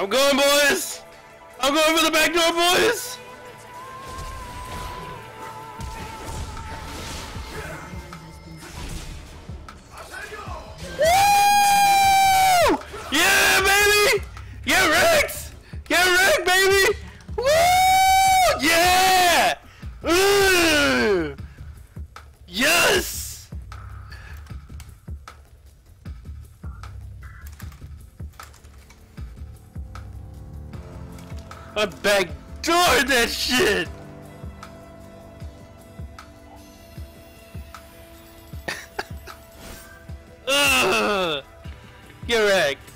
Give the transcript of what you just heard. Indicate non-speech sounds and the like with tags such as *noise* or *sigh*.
I'm going, boys! I'm going for the back door, boys! Woo! Yeah, baby! Get wrecked! Get wrecked, baby! I backdoored that shit! *laughs* Ugh! Get wrecked.